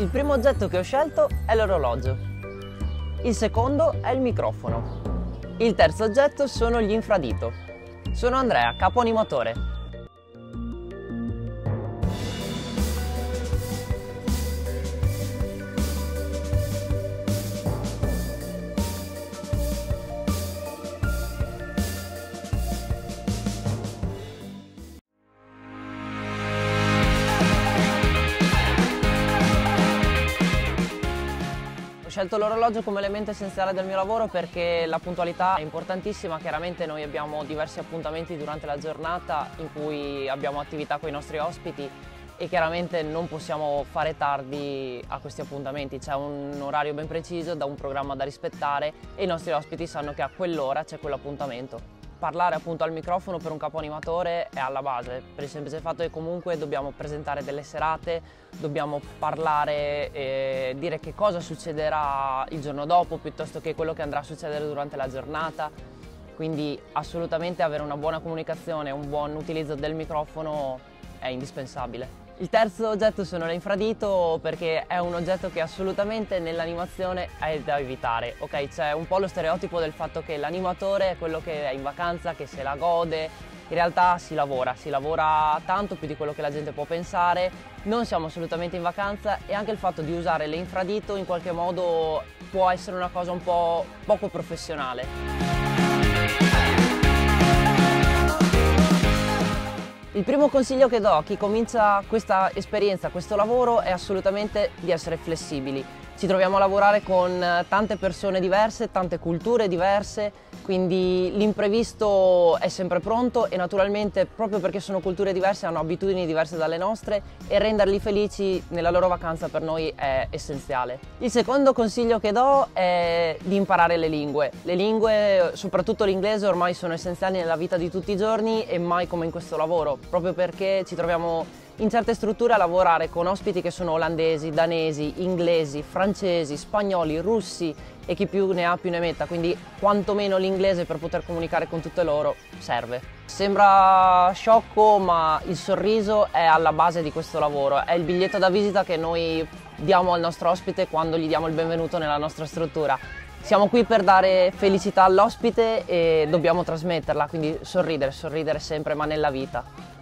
Il primo oggetto che ho scelto è l'orologio. Il secondo è il microfono. Il terzo oggetto sono gli infradito. Sono Andrea, capo animatore. Ho scelto l'orologio come elemento essenziale del mio lavoro perché la puntualità è importantissima, chiaramente noi abbiamo diversi appuntamenti durante la giornata in cui abbiamo attività con i nostri ospiti e chiaramente non possiamo fare tardi a questi appuntamenti, c'è un orario ben preciso, da un programma da rispettare e i nostri ospiti sanno che a quell'ora c'è quell'appuntamento parlare appunto al microfono per un capo animatore è alla base, per il semplice fatto che comunque dobbiamo presentare delle serate, dobbiamo parlare e dire che cosa succederà il giorno dopo piuttosto che quello che andrà a succedere durante la giornata. Quindi assolutamente avere una buona comunicazione, un buon utilizzo del microfono è indispensabile. Il terzo oggetto sono l'infradito perché è un oggetto che assolutamente nell'animazione è da evitare. Ok, c'è un po' lo stereotipo del fatto che l'animatore è quello che è in vacanza, che se la gode. In realtà si lavora, si lavora tanto più di quello che la gente può pensare, non siamo assolutamente in vacanza e anche il fatto di usare l'infradito in qualche modo può essere una cosa un po' poco professionale. Il primo consiglio che do a chi comincia questa esperienza, questo lavoro, è assolutamente di essere flessibili. Ci troviamo a lavorare con tante persone diverse, tante culture diverse, quindi l'imprevisto è sempre pronto e naturalmente proprio perché sono culture diverse hanno abitudini diverse dalle nostre e renderli felici nella loro vacanza per noi è essenziale. Il secondo consiglio che do è di imparare le lingue. Le lingue, soprattutto l'inglese, ormai sono essenziali nella vita di tutti i giorni e mai come in questo lavoro, proprio perché ci troviamo in certe strutture a lavorare con ospiti che sono olandesi, danesi, inglesi, francesi, spagnoli, russi e chi più ne ha più ne metta, quindi quantomeno l'inglese per poter comunicare con tutte loro serve. Sembra sciocco ma il sorriso è alla base di questo lavoro, è il biglietto da visita che noi diamo al nostro ospite quando gli diamo il benvenuto nella nostra struttura. Siamo qui per dare felicità all'ospite e dobbiamo trasmetterla, quindi sorridere, sorridere sempre ma nella vita.